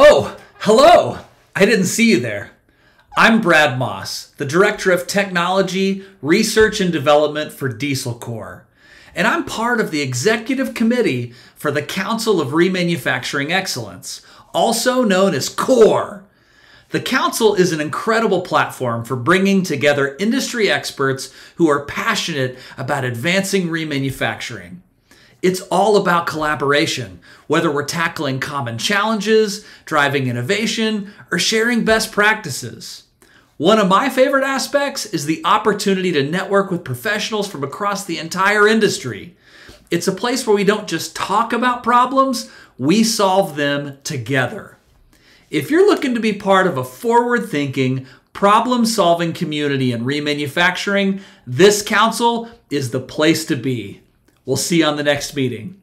Oh, hello! I didn't see you there. I'm Brad Moss, the Director of Technology, Research and Development for DieselCore, and I'm part of the Executive Committee for the Council of Remanufacturing Excellence, also known as CoRE. The Council is an incredible platform for bringing together industry experts who are passionate about advancing remanufacturing. It's all about collaboration, whether we're tackling common challenges, driving innovation, or sharing best practices. One of my favorite aspects is the opportunity to network with professionals from across the entire industry. It's a place where we don't just talk about problems, we solve them together. If you're looking to be part of a forward thinking, problem solving community in remanufacturing, this council is the place to be. We'll see you on the next meeting.